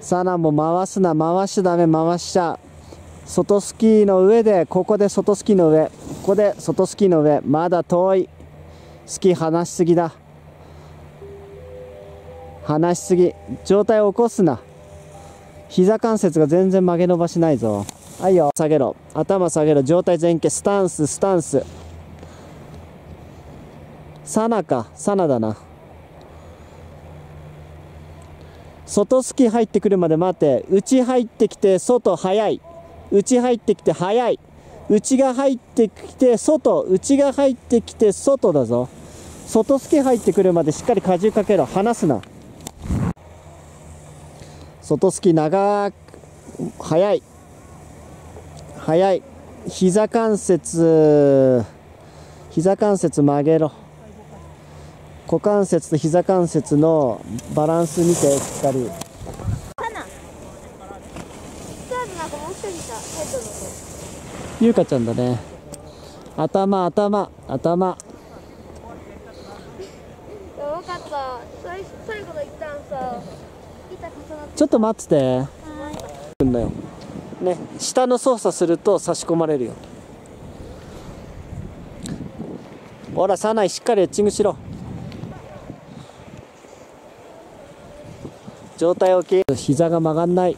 サナも回すな回しちゃダメ回しちゃ。外スキーの上でここで外スキーの上。ここで外スキーの上。まだ遠い。スキー離しすぎだ。離しすぎ。状態を起こすな。膝関節が全然曲げ伸ばしないぞ。はいよ。下げろ。頭下げろ。状態前傾。スタンススタンス。サナか。サナだな。外スキー入ってくるまで待って内入ってきて外早い。内入ってきて早い。内が入ってきて外内が入ってきて外だぞ。外スキー入ってくるまでしっかり荷重かけろ。離すな。外スキー長く早い。早い。膝関節膝関節曲げろ。股関節と膝関節のバランス見てしっかり。ゆうかちゃんだね。頭頭頭。いや分かった。最最後の一旦さ板重なってちょっと待ってて。ね下の操作すると差し込まれるよ。ほらサナイしっかりエッチングしろ状態 OK 膝が曲がんない。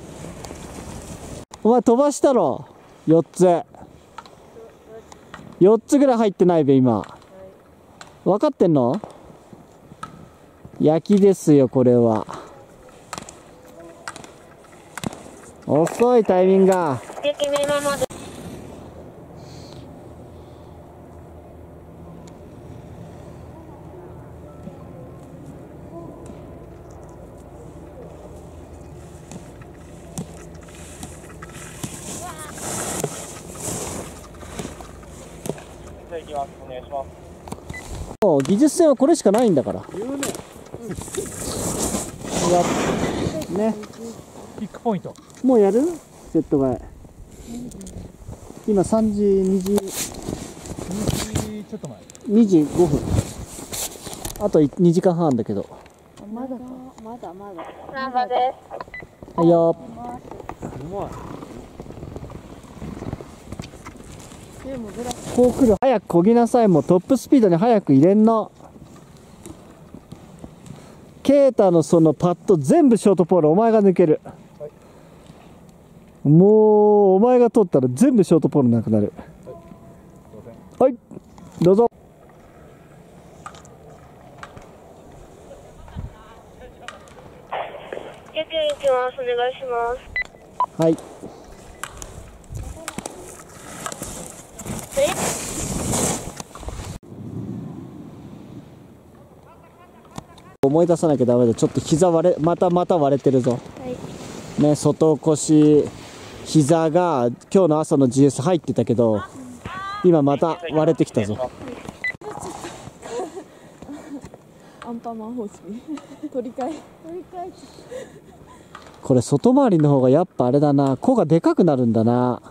お前飛ばしたろ？4つ。4つぐらい入ってないべ今。分かってんの？焼きですよこれは。遅いタイミングが。じゃあ行きます。お願いします。もう技術戦はこれしかないんだから。やね、ピックポイント。もうやる？セット替え。今3時、2時、ちょっと前。2時5分。あと2時間半だけど。まだかまだまだナンバですはいよ。でもブラこう来る。早くこぎなさい。もうトップスピードに早く入れんの。ケータのそのパッド全部ショートポールお前が抜ける。もうお前が取ったら全部ショートポールなくなる。はい、どうぞ。救急行きますお願いしますはい。思い出さなきゃダメだ。ちょっと膝割れ、またまた割れてるぞ。はいね、外腰、膝が今日の朝の GS 入ってたけど、今また割れてきたぞ。アンパンマン方式取り替え取り替えこれ外回りの方がやっぱあれだな、子がでかくなるんだな。